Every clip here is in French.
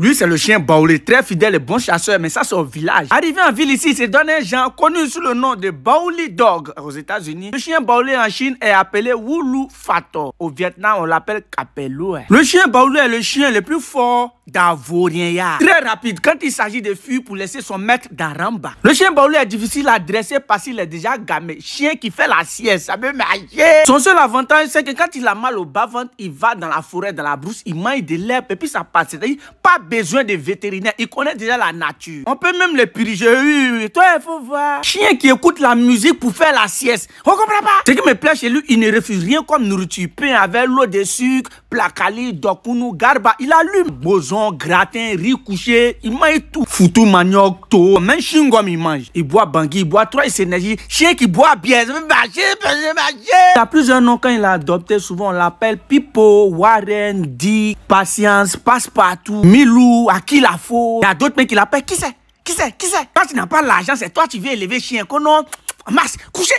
Lui, c'est le chien Baoulé, très fidèle et bon chasseur, mais ça, c'est au village. Arrivé en ville ici, c'est donné un genre connu sous le nom de Baouli Dog aux États-Unis. Le chien Baoulé en Chine est appelé Wulu Fato. Au Vietnam, on l'appelle Capello. Le chien Baoulé est le chien le plus fort d'Avorien. Très rapide quand il s'agit de fuir pour laisser son maître dans Ramba. Le chien Baoulé est difficile à dresser parce qu'il est déjà gamé. Chien qui fait la sieste, ça peut. Son seul avantage, c'est que quand il a mal au bas-ventre, il va dans la forêt, dans la brousse, il mange de l'herbe et puis ça passe. C'est-à-dire, pas besoin de vétérinaire. Il connaît déjà la nature. On peut même le puriger. Oui, oui, toi, il faut voir. Chien qui écoute la musique pour faire la sieste. On comprend pas? Ce qui me plaît chez lui, il ne refuse rien comme nourriture. Pain avec l'eau de sucre, placali, dokunu, garba. Il allume. Boson, gratin, riz couché. Il mange tout. Foutou, manioc, to. Même chingom, il mange. Il boit bangui, il boit trois énergie. Chien qui boit bien. Il a plusieurs noms quand il a adopté. Souvent, on l'appelle Pipo, Warren, Dick, Patience, Passepartout, Milou, à qui la faut. Il y a d'autres mecs qui l'appellent. Qui c'est? Qui c'est? Qui c'est? Quand tu n'as pas l'argent, c'est toi qui viens élever chien. non Max, couchez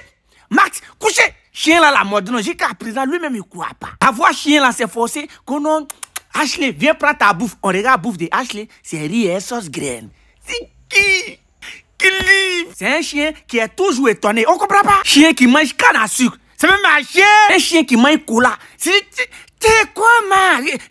Max, couchez Chien là, la mode, non, j'ai qu'à présent, lui-même, il croit pas. Avoir chien là, c'est forcé. non Ashley, viens prendre ta bouffe. On regarde la bouffe de Ashley, c'est riz et sauce graine. C'est qui C'est un chien qui est toujours étonné. On comprend pas Chien qui mange canne à sucre. C'est même un chien. Un chien qui mange cola.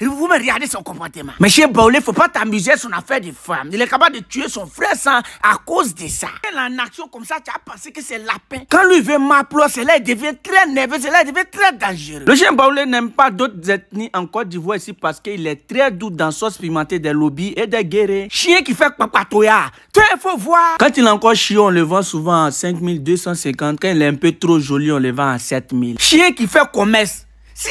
Vous me regardez son comportement. Mais chez Baoulé, faut pas t'amuser sur une affaire de femme. Il est capable de tuer son frère sans à cause de ça. En action comme ça, tu as pensé que c'est lapin. Quand lui veut m'applaudir, c'est là il devient très nerveux, c'est là il devient très dangereux. Le chien Baoulé n'aime pas d'autres ethnies en Côte d'Ivoire ici parce qu'il est très doux dans sauce pimentée des lobbies et des guérés. Chien qui fait papatoya. Tu il faut voir. Quand il est encore chiant, on le vend souvent à 5250. Quand il est un peu trop joli, on le vend à 7000. Chien qui fait commerce. Si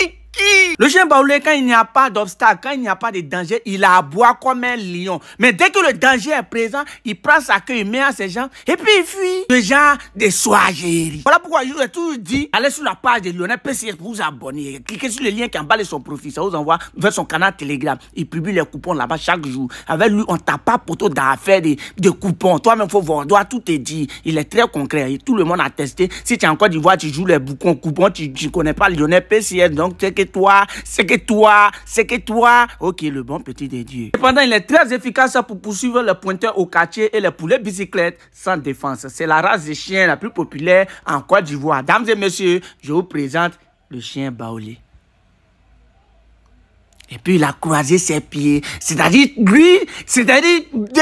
le chien baoulé, quand il n'y a pas d'obstacle, quand il n'y a pas de danger, il aboie comme un lion. Mais dès que le danger est présent, il prend sa queue, il met à ses gens, et puis il fuit. Le genre de soigérie. Voilà pourquoi je vous ai toujours dit, allez sur la page de Lionel PCS pour vous abonner. Cliquez sur le lien qui est en bas de son profil. Ça vous envoie vers son canal Telegram. Il publie les coupons là-bas chaque jour. Avec lui, on t'a pas poteau d'affaires de, de coupons. Toi-même, faut voir. Toi, tout est dit. Il est très concret. Et tout le monde a testé. Si tu es encore d'Ivoire, tu joues les boucons coupons, tu ne connais pas Lionel PCS. Donc, c'est que toi, c'est que toi, c'est que toi. Ok, le bon petit de Dieu. Cependant, il est très efficace pour poursuivre les pointeurs au quartier et les poulets bicyclettes sans défense. C'est la race de chien la plus populaire en Côte d'Ivoire. Dames et messieurs, je vous présente le chien baoulé. Et puis il a croisé ses pieds. C'est-à-dire, lui, c'est-à-dire... Des...